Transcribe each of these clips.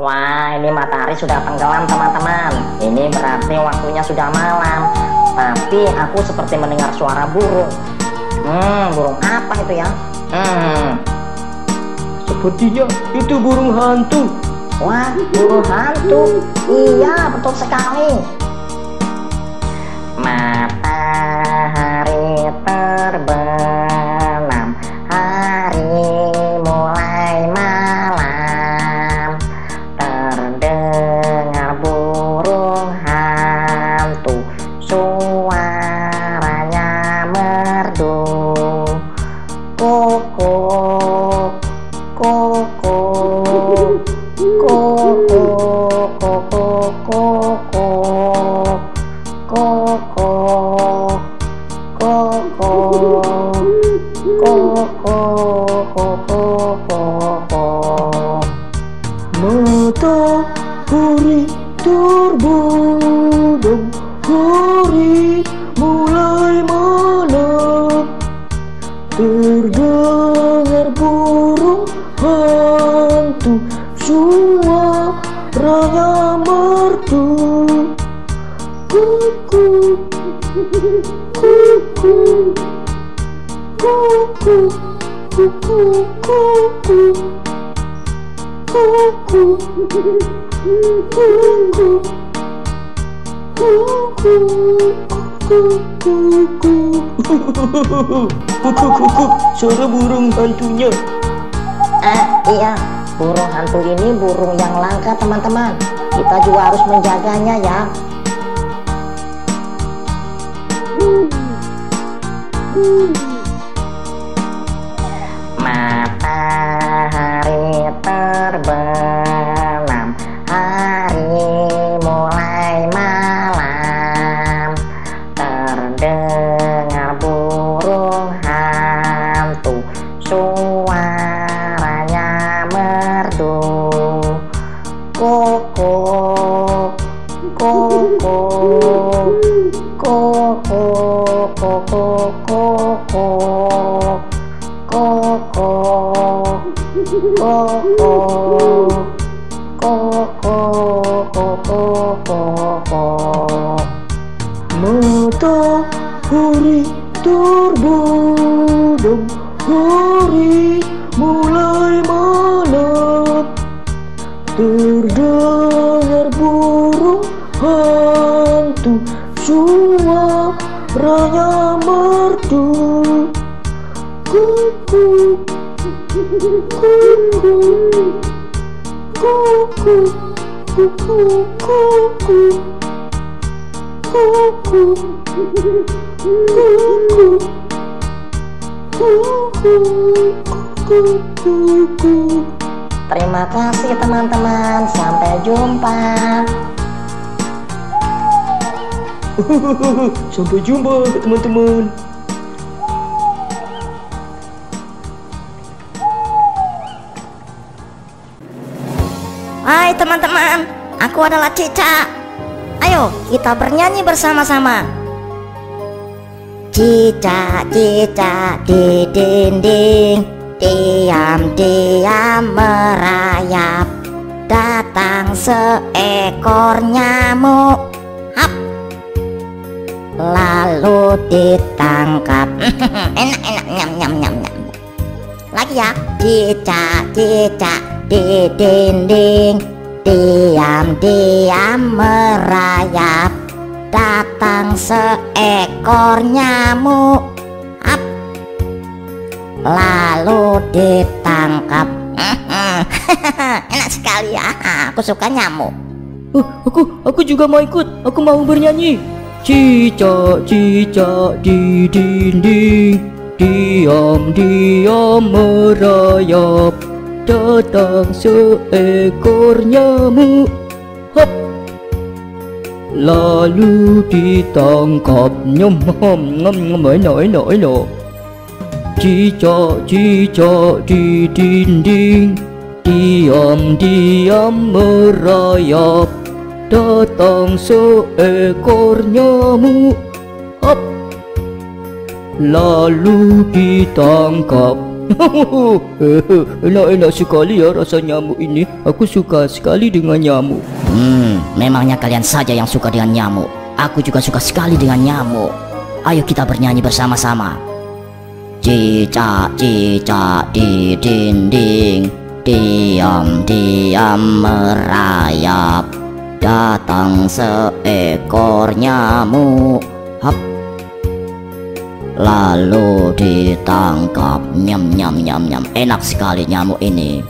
Wah, ini matahari sudah tenggelam teman-teman. Ini berarti waktunya sudah malam. Tapi aku seperti mendengar suara burung. Hmm, burung apa itu ya? Hmm. Sepertinya itu burung hantu. Wah, burung hantu. Iya, betul sekali. Matahari Moto kuri turbudung kuri mulai malam Terdengar burung hantu semua raga mertu kuku, kuku kuku, kuku. Kuku, kuku, kuku, kuku, kuku, kuku, suara burung hantunya. Eh, iya, burung hantu ini burung yang langka teman-teman. Kita juga harus menjaganya ya. Matahari terbenam, hari mulai malam. Terdengar burung hantu, suaranya merdu. Kuku, kuku, kuku, kuku, kuku, oh, oh. Terima kasih teman-teman, sampai jumpa. Sampai jumpa teman-teman. Hai teman-teman, aku adalah Cica. Ayo kita bernyanyi bersama-sama. Cica, cica di dinding, diam-diam merayap. Datang seekor nyamuk, hap. Lalu ditangkap. Enak-enak nyam nyam nyam nyam. Lagi ya, cica, cica di dinding Diam-diam merayap Datang seekor nyamuk Ap. Lalu ditangkap Enak sekali ya Aku suka nyamuk Uh, aku, aku juga mau ikut. Aku mau bernyanyi. Cica, cica di dinding, diam-diam merayap. Cotong seekornyamu Hop Lalu ditangkap Nyom ngom ngom ngom nổi nổi nổ. Chi cho chi cho đi. Tin đi đi âm di din ding Diam diam merayap Datang seekor nyamuk Hop Lalu ditangkap Enak-enak sekali ya rasa nyamuk ini. Aku suka sekali dengan nyamuk. Hmm, memangnya kalian saja yang suka dengan nyamuk. Aku juga suka sekali dengan nyamuk. Ayo kita bernyanyi bersama-sama. Cicak, cicak di dinding, diam-diam merayap. Datang seekor nyamuk, hap. Lalu ditangkap, nyam nyam nyam nyam. Enak sekali nyamuk ini.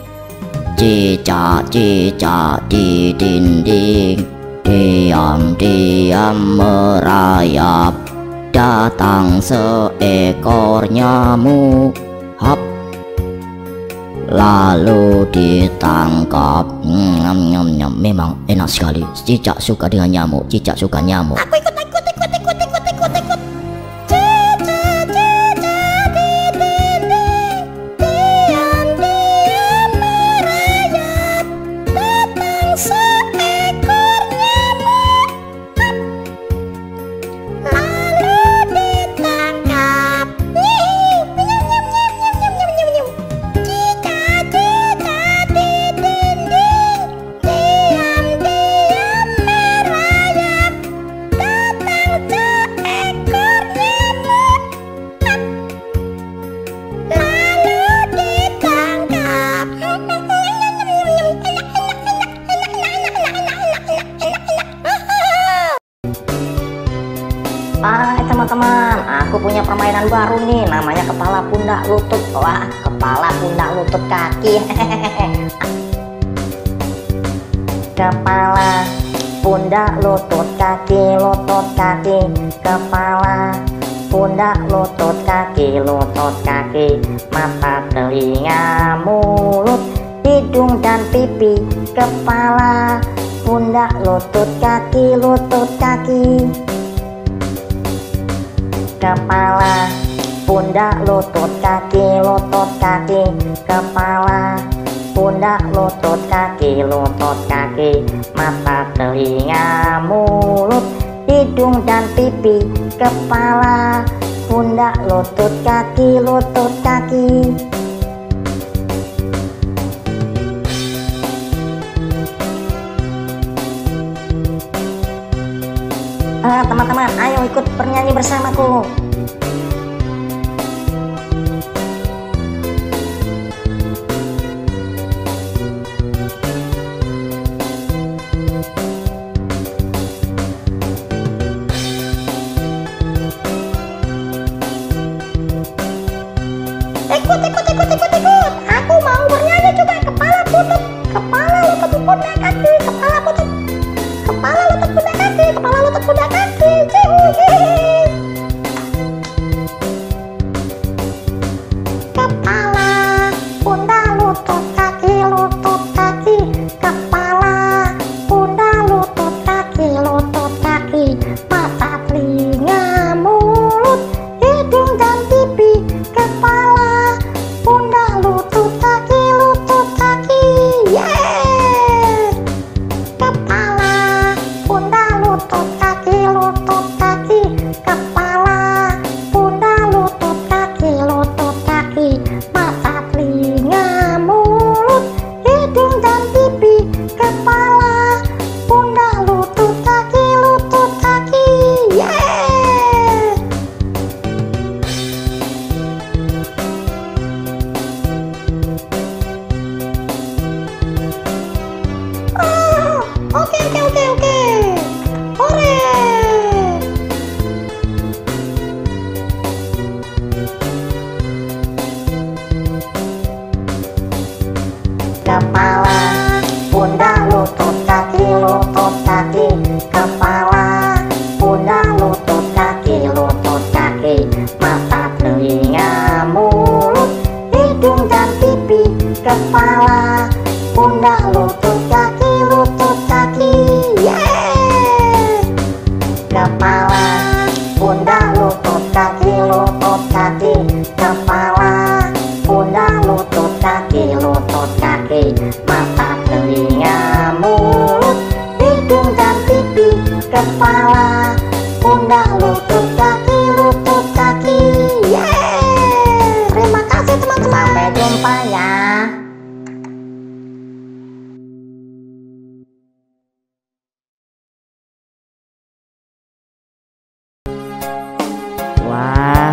Cicak, cicak di dinding. Diam-diam merayap. Datang seekor nyamuk. Hap Lalu ditangkap. Nyam, nyam, nyam. Memang enak sekali. Cicak suka dengan nyamuk. Cicak suka nyamuk. Aku ikut, kepala pundak lutut kaki lutut kaki. Kepala pundak lutut kaki lutut kaki. Mata telinga mulut hidung dan pipi. Kepala pundak lutut kaki lutut kaki. Kepala pundak lutut kaki lutut kaki. Kepala pundak lutut kaki lutut kaki mata telinga mulut hidung dan pipi kepala pundak lutut kaki lutut kaki Ah, teman-teman, ayo ikut bernyanyi bersamaku. aku datang.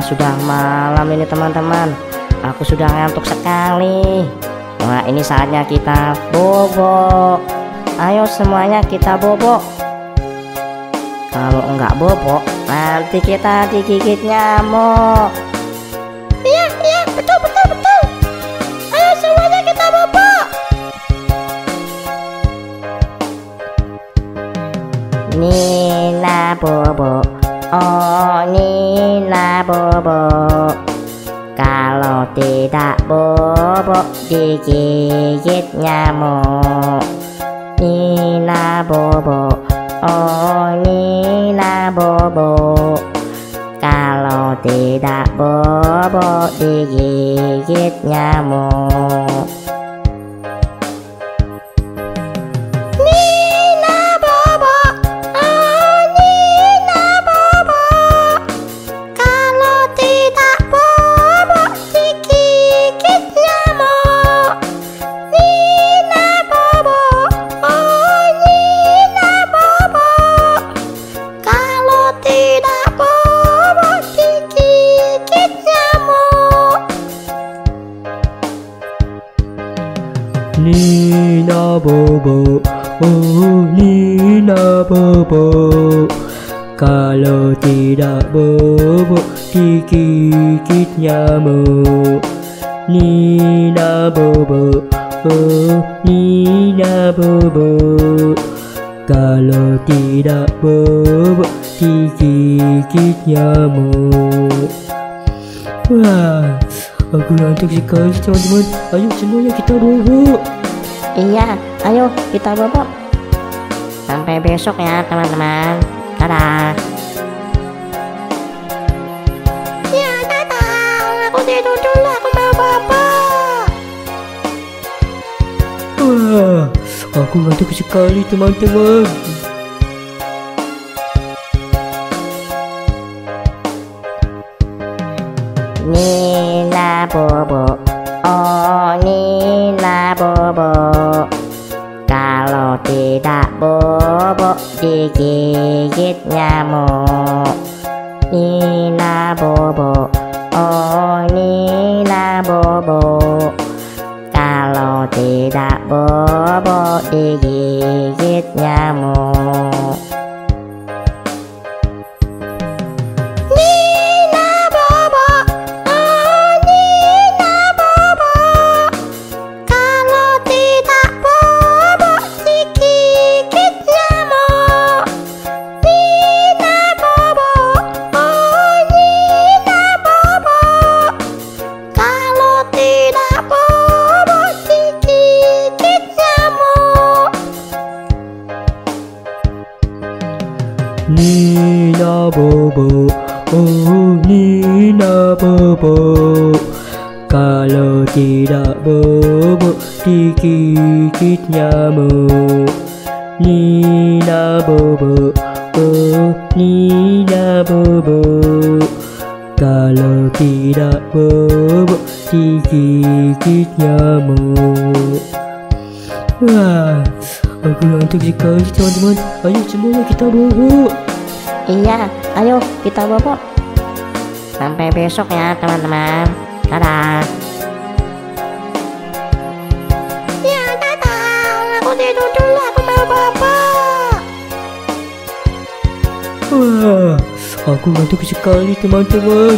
Sudah malam ini teman-teman. Aku sudah ngantuk sekali. Wah, ini saatnya kita bobo. Ayo semuanya kita bobo. Kalau enggak bobo, nanti kita digigit nyamuk. Nina bobo. Oh, Nina bobo. Kalau tidak bobo digigit nyamuk. Nina nyamuk Nina Bobo, oh Nina Bobo Kalau tidak bobo digigit nyamuk Wah, aku ngantuk sekali teman-teman Ayo semuanya kita bobo Iya, ayo kita bobo. Sampai besok ya teman-teman. Dadah. Tidur dulu, aku mau bobo. Wah, aku ngantuk sekali teman-teman. Nina bobo. Oh, Nina bobo. Kalau tidak bobo digigit nyamuk. Nina bobo. Nina bobo. Kalau tidak bobo digigit nyamuk. Tidak bobo digigit nyamuk Nina Bobo, oh Nina Bobo Kalau tidak bobo digigit nyamuk Wah, aku ngantuk sekali teman-teman Ayo semuanya kita bobo Iya, ayo kita bobo. Sampai besok ya teman-teman. Dadah. Wah, aku ngantuk sekali teman-teman